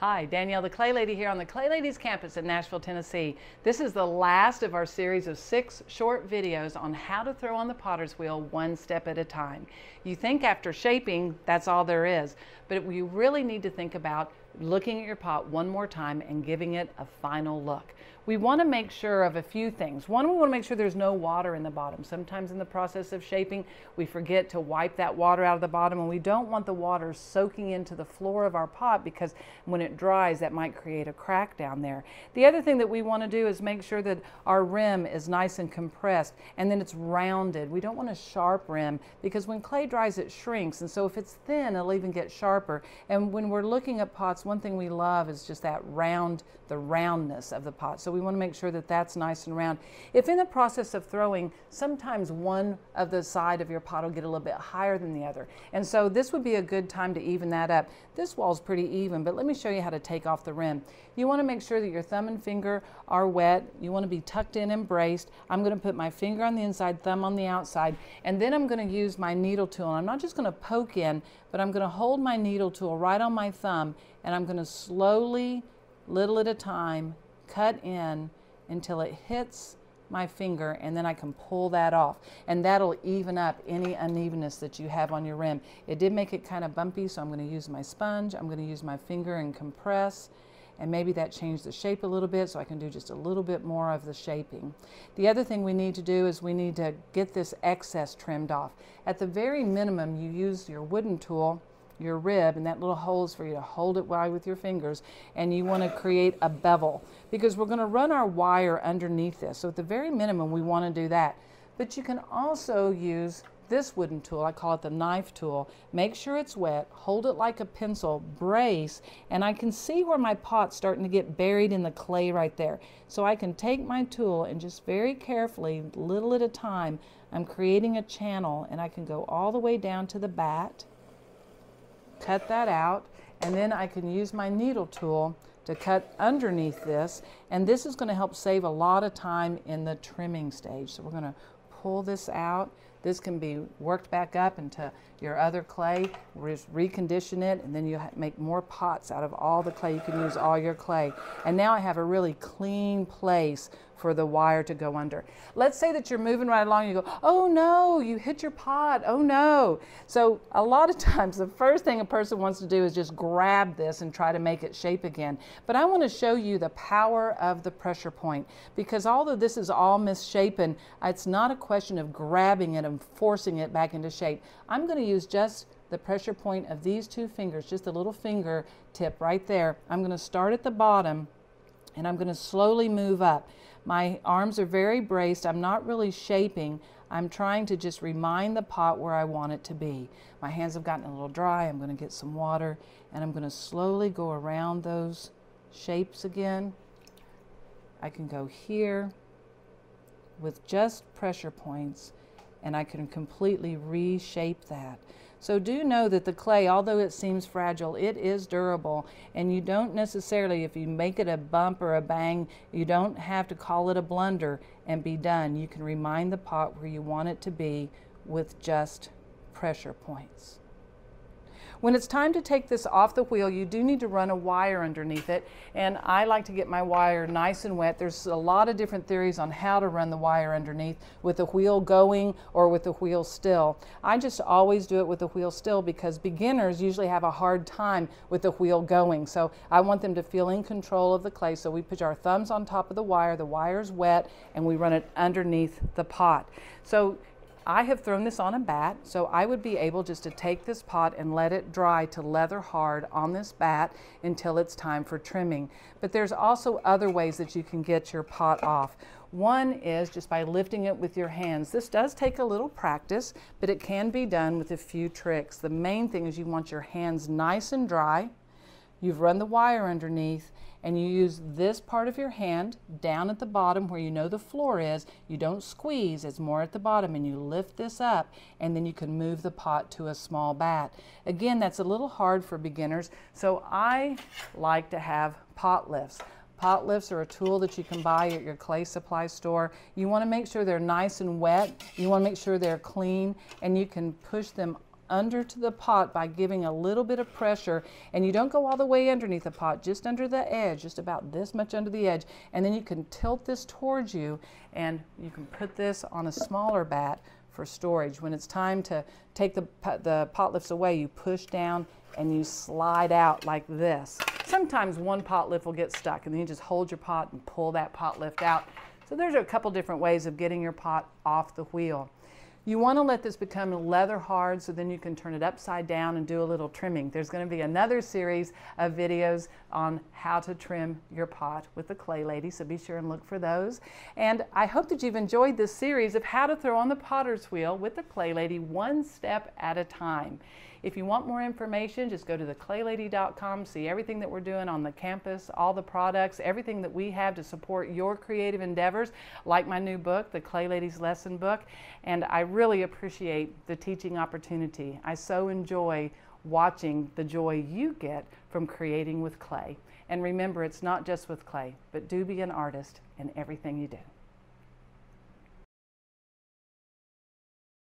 Hi, Danielle the Clay Lady here on the Clay Lady's campus in Nashville, Tennessee. This is the last of our series of six short videos on how to throw on the potter's wheel one step at a time. You think after shaping, that's all there is, but we really need to think about looking at your pot one more time and giving it a final look. We want to make sure of a few things. One, we want to make sure there's no water in the bottom. Sometimes in the process of shaping, we forget to wipe that water out of the bottom and we don't want the water soaking into the floor of our pot because when it dries, that might create a crack down there. The other thing that we want to do is make sure that our rim is nice and compressed and then it's rounded. We don't want a sharp rim because when clay dries, it shrinks. And so if it's thin, it'll even get sharper. And when we're looking at pots, one thing we love is just that round, the roundness of the pot. So we want to make sure that that's nice and round. If in the process of throwing, sometimes one of the side of your pot will get a little bit higher than the other. And so this would be a good time to even that up. This wall's pretty even, but let me show you how to take off the rim. You want to make sure that your thumb and finger are wet. You want to be tucked in and braced. I'm going to put my finger on the inside, thumb on the outside, and then I'm going to use my needle tool. And I'm not just going to poke in, but I'm going to hold my needle tool right on my thumb, and I'm going to slowly little at a time, cut in until it hits my finger and then I can pull that off and that'll even up any unevenness that you have on your rim. It did make it kind of bumpy so I'm going to use my sponge, I'm going to use my finger and compress and maybe that changed the shape a little bit so I can do just a little bit more of the shaping. The other thing we need to do is we need to get this excess trimmed off. At the very minimum you use your wooden tool your rib and that little hole is for you to hold it wide with your fingers and you want to create a bevel because we're going to run our wire underneath this. So at the very minimum we want to do that. But you can also use this wooden tool, I call it the knife tool. Make sure it's wet, hold it like a pencil, brace, and I can see where my pot's starting to get buried in the clay right there. So I can take my tool and just very carefully, little at a time, I'm creating a channel and I can go all the way down to the bat cut that out, and then I can use my needle tool to cut underneath this, and this is going to help save a lot of time in the trimming stage. So we're going to pull this out. This can be worked back up into your other clay, just recondition it, and then you make more pots out of all the clay. You can use all your clay. And now I have a really clean place for the wire to go under. Let's say that you're moving right along, you go, oh no, you hit your pot, oh no. So a lot of times the first thing a person wants to do is just grab this and try to make it shape again. But I want to show you the power of the pressure point because although this is all misshapen, it's not a question of grabbing it and forcing it back into shape. I'm going to use just the pressure point of these two fingers, just a little finger tip right there. I'm going to start at the bottom and I'm going to slowly move up. My arms are very braced. I'm not really shaping. I'm trying to just remind the pot where I want it to be. My hands have gotten a little dry. I'm going to get some water and I'm going to slowly go around those shapes again. I can go here with just pressure points and I can completely reshape that. So do know that the clay, although it seems fragile, it is durable. And you don't necessarily, if you make it a bump or a bang, you don't have to call it a blunder and be done. You can remind the pot where you want it to be with just pressure points. When it's time to take this off the wheel, you do need to run a wire underneath it. And I like to get my wire nice and wet. There's a lot of different theories on how to run the wire underneath with the wheel going or with the wheel still. I just always do it with the wheel still because beginners usually have a hard time with the wheel going. So I want them to feel in control of the clay. So we put our thumbs on top of the wire, the wire's wet, and we run it underneath the pot. So I have thrown this on a bat, so I would be able just to take this pot and let it dry to leather hard on this bat until it's time for trimming. But there's also other ways that you can get your pot off. One is just by lifting it with your hands. This does take a little practice, but it can be done with a few tricks. The main thing is you want your hands nice and dry. You've run the wire underneath and you use this part of your hand down at the bottom where you know the floor is. You don't squeeze, it's more at the bottom and you lift this up and then you can move the pot to a small bat. Again, that's a little hard for beginners, so I like to have pot lifts. Pot lifts are a tool that you can buy at your clay supply store. You want to make sure they're nice and wet. You want to make sure they're clean and you can push them under to the pot by giving a little bit of pressure. And you don't go all the way underneath the pot, just under the edge, just about this much under the edge. And then you can tilt this towards you and you can put this on a smaller bat for storage. When it's time to take the, the pot lifts away, you push down and you slide out like this. Sometimes one pot lift will get stuck and then you just hold your pot and pull that pot lift out. So there's a couple different ways of getting your pot off the wheel. You want to let this become leather hard so then you can turn it upside down and do a little trimming. There's going to be another series of videos on how to trim your pot with the Clay Lady, so be sure and look for those. And I hope that you've enjoyed this series of how to throw on the potter's wheel with the Clay Lady one step at a time. If you want more information, just go to theclaylady.com, see everything that we're doing on the campus, all the products, everything that we have to support your creative endeavors, like my new book, The Clay Lady's Lesson Book. And I really appreciate the teaching opportunity. I so enjoy watching the joy you get from creating with clay. And remember, it's not just with clay, but do be an artist in everything you do.